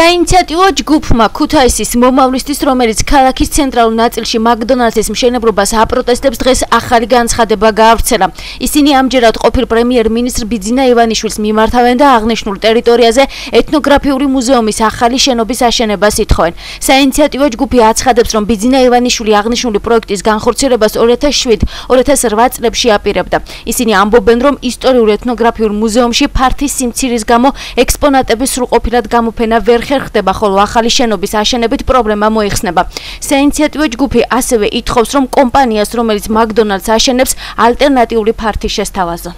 საინიციატივო ჯგუფმა ქუთაისის მომავლისთვის, რომელიც ქალაქის ცენტრალურ ნაწილში მაკდონალდსის მშენებლობას აპროტესტებს, დღეს ახალი განცხადება გაავრცელა. ისინი ამჯერად ყოფილ პრემიერ-მინისტრ ბიძინა ივანიშვილს მიმართავენ და აღნიშნულ ტერიტორიაზე ეთნოგრაფიული მუზეუმის ახალი შენობის აშენებას ითხოვენ. საინიციატივო ჯგუფი აცხადებს, რომ ბიძინა ივანიშვილი აღნიშნული პროექტის განხორციელებას 2007-2008 წლებში აპირებდა. ისინი ამბობენ, რომ ისტორიულ ეთნოგრაფიულ მუზეუმში ფართი სიმცირის გამო ექსპონატების სრულყოფილად გამოფენა ვერ ხერხდება, ხოლო ახალი შენობის აშენებით პრობლემა მოიხსნება. საინიციატივო ჯგუფი ასევე ითხოვს, რომ კომპანიას, რომელიც მაკდონალდს აშენებს, ალტერნატიული ფართი შესთავაზო.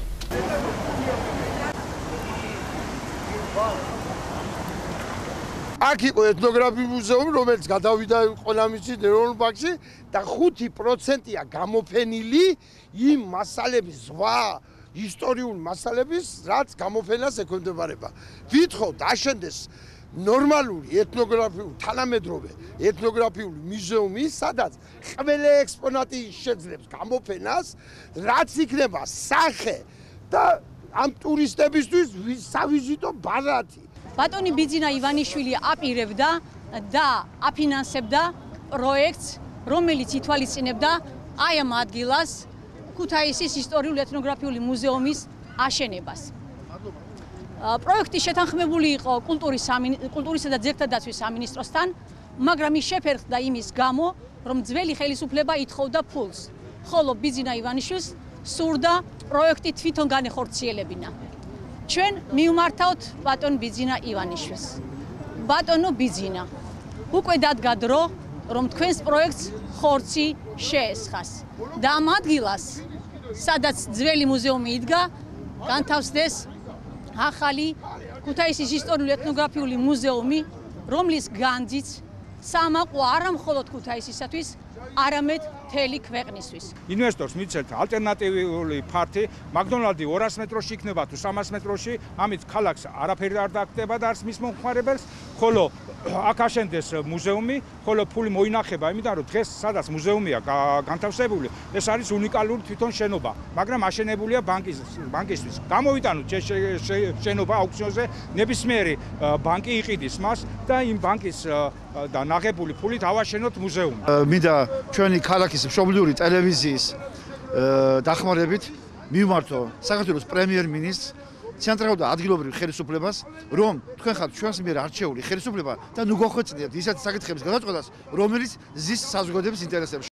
აქ იყო ეთნოგრაფიული მუზეუმი, რომელიც გადავიდა ყონამისის ეროვნულ ბანკში და 5%-ია გამოფენილი იმ მასალების ზღვა ისტორიული მასალების, რაც გამოფენას ექვემდებარება. ვითხოვთ, აშენდეს ნორმალური ეთნოგრაფიული თანამედროვე ეთნოგრაფიული მუზეუმი, სადაც ყველა ექსპონატი შეძლებს გამოფენას, რაც იქნება სახე და ამ ტურისტებისთვის სავიზიტო ბარათი. ბატონი ბიძინა ივანიშვილი აპირებდა და აფინანსებდა პროექტს, რომელიც ითვალისწინებდა აი ამ ადგილას ქუთაისის ისტორიული ეთნოგრაფიული მუზეუმის აშენებას. პროექტი შეთანხმებული იყო კულტურის კულტურისა და ძეგლთა დაცვის სამინისტროსთან, მაგრამ ის შეფერხდა იმის გამო, რომ ძველი ხელისუფლება ითხოვდა ფულს, ხოლო ბიზინა ივანიშვილს სურდა პროექტი თვითონ განეხორციელებინა. ჩვენ მივმართავთ ბატონ ბიზინა ივანიშვილს. ბატონო ბიზინა, უკვე დადგა დრო, რომ თქვენს პროექტს ხორცი შეესხას. და ამ ადგილას, სადაც ძველი მუზეუმი იდგა, განთავსდეს ახალი ქუთაისის ისტორიული ეთნოგრაფიული მუზეუმი, რომლის განძიც სამაყო არა მხოლოდ ქუთაისისათვის, არამედ მთელი ქვეყნისთვის. ინვესტორს მიცეთ ალტერნატიული ფართი, მაკდონალდი 200 მეტროში იქნება თუ 300 მეტროში, ამით ქალაქს არაფერი არ დაგდება და არც მის მომხმარებელს, ხოლო აქ აშენდეს მუზეუმი, ხოლო ფული მოინახება, იმიტომ რომ დღეს სადაც მუზეუმია განთავსებული, ეს არის უნიკალური თვითონ შენობა, მაგრამ აშენებულია ბანკის ბანკისთვის. გამოვიტანოთ შენობა აუქციონზე, ნებისმიერი ბანკი იყიდის მას და იმ ბანკის და ნაღებული ფულით ავაშენოთ მუზეუმი. მინდა ჩვენი ქალაქის მშობლიური ტელევიზიის დახმარებით მიმართო საქართველოს პრემიერ-მინისტრს ცენტრალურ ადგილობრივ ხელისუფლებას, რომ თქვენ ხართ ჩვენს მიერ არჩეული ხელისუფლება და ნუ გოხვეწდეთ ისეთ საკითხების გადაწყვეტას, რომელიც ზის საზოგადოების ინტერესებში.